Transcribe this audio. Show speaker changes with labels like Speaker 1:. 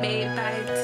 Speaker 1: made by